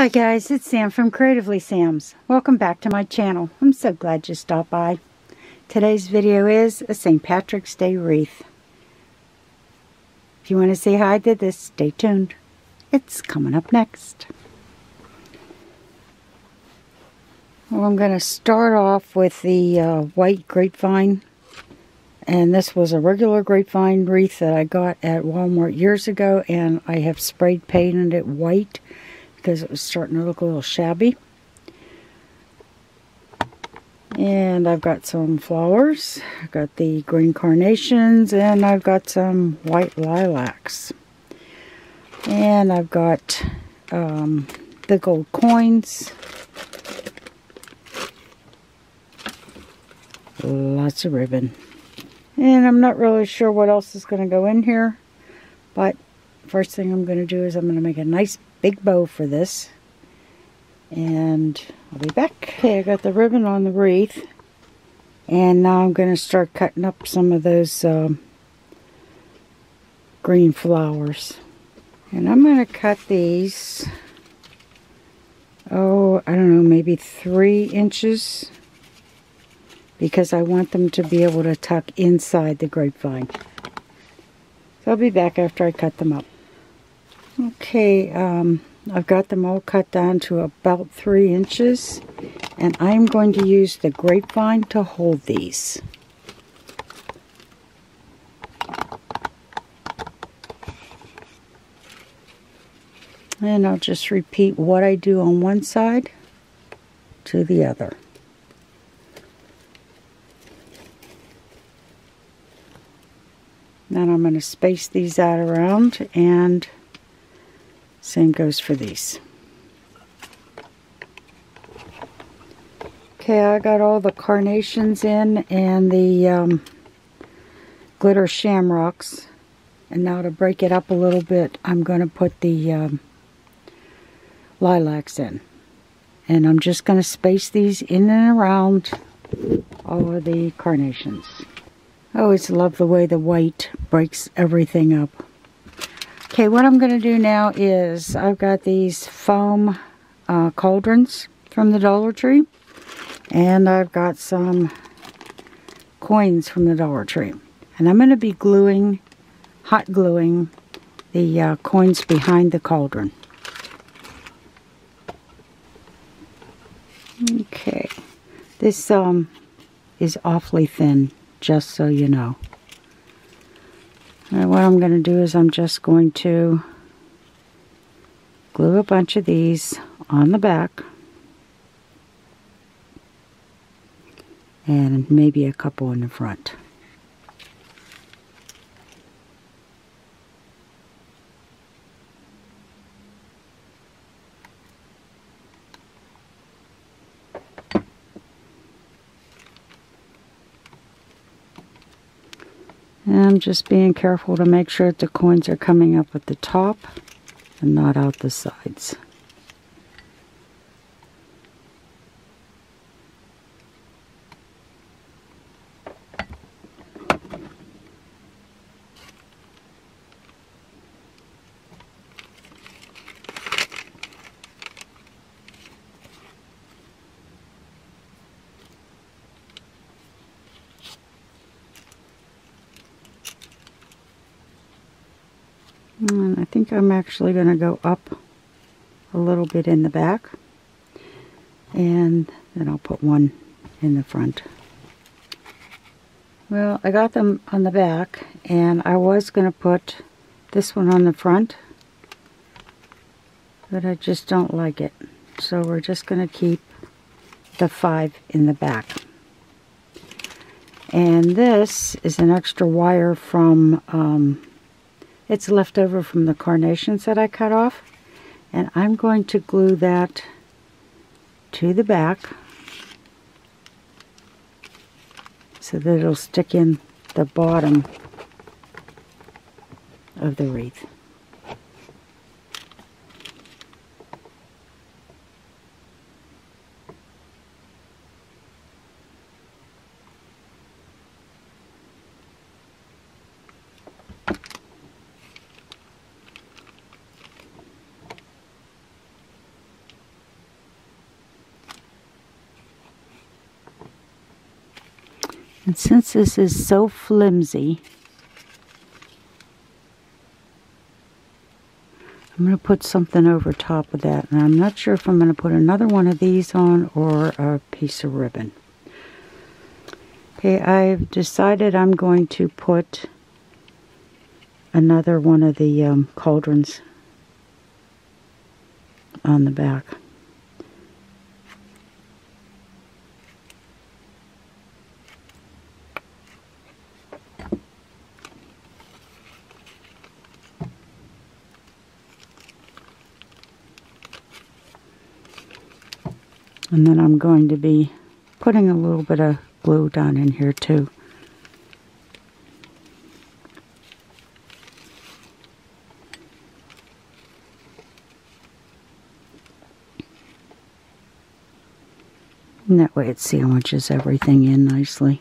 Hi guys, it's Sam from Creatively Sam's. Welcome back to my channel. I'm so glad you stopped by. Today's video is a St. Patrick's Day wreath. If you want to see how I did this, stay tuned. It's coming up next. Well, I'm going to start off with the uh, white grapevine. And this was a regular grapevine wreath that I got at Walmart years ago. And I have sprayed painted it white because it was starting to look a little shabby. And I've got some flowers. I've got the green carnations and I've got some white lilacs. And I've got um, the gold coins. Lots of ribbon. And I'm not really sure what else is going to go in here. But first thing I'm going to do is I'm going to make a nice big bow for this. And I'll be back. Okay, I got the ribbon on the wreath. And now I'm going to start cutting up some of those um, green flowers. And I'm going to cut these, oh, I don't know, maybe three inches. Because I want them to be able to tuck inside the grapevine. So I'll be back after I cut them up. Okay, um, I've got them all cut down to about three inches. And I'm going to use the grapevine to hold these. And I'll just repeat what I do on one side to the other. Then I'm going to space these out around and same goes for these. Okay, I got all the carnations in and the um, glitter shamrocks. And now to break it up a little bit, I'm going to put the um, lilacs in. And I'm just going to space these in and around all of the carnations. I always love the way the white breaks everything up. Okay, what I'm going to do now is I've got these foam uh, cauldrons from the Dollar Tree. And I've got some coins from the Dollar Tree. And I'm going to be gluing, hot gluing the uh, coins behind the cauldron. Okay, this um, is awfully thin, just so you know. And what I'm going to do is I'm just going to glue a bunch of these on the back. And maybe a couple in the front. And I'm just being careful to make sure that the coins are coming up at the top and not out the sides. And I think I'm actually going to go up a little bit in the back. And then I'll put one in the front. Well, I got them on the back. And I was going to put this one on the front. But I just don't like it. So we're just going to keep the five in the back. And this is an extra wire from um, it's left over from the carnations that I cut off. And I'm going to glue that to the back so that it'll stick in the bottom of the wreath. And since this is so flimsy, I'm going to put something over top of that. And I'm not sure if I'm going to put another one of these on or a piece of ribbon. Okay, I've decided I'm going to put another one of the um, cauldrons on the back. And then I'm going to be putting a little bit of glue down in here too. And that way it sandwiches everything in nicely.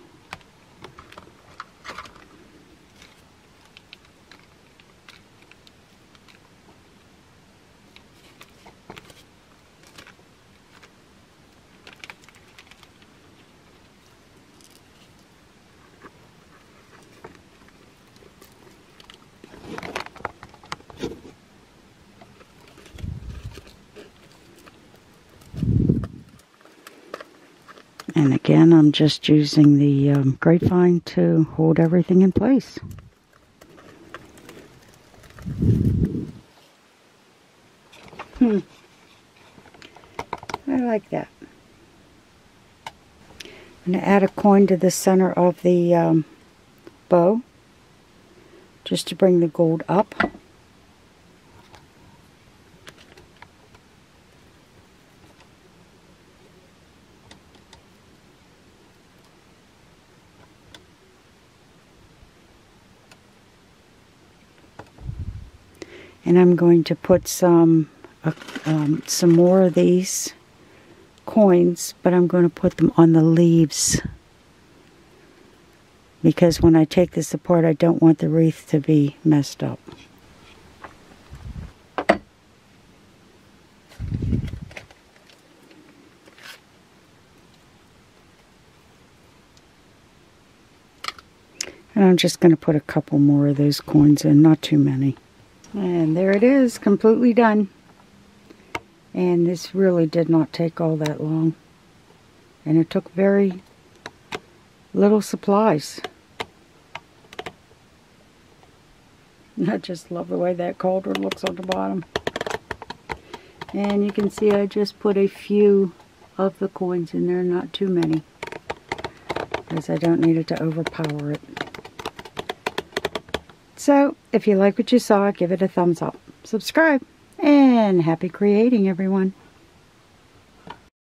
And again, I'm just using the um, grapevine to hold everything in place. Hmm. I like that. I'm going to add a coin to the center of the um, bow just to bring the gold up. And I'm going to put some uh, um, some more of these coins but I'm going to put them on the leaves because when I take this apart I don't want the wreath to be messed up. And I'm just going to put a couple more of those coins in, not too many. And there it is, completely done. And this really did not take all that long. And it took very little supplies. I just love the way that cauldron looks on the bottom. And you can see I just put a few of the coins in there, not too many. Because I don't need it to overpower it. So, if you like what you saw, give it a thumbs up. Subscribe. And happy creating, everyone.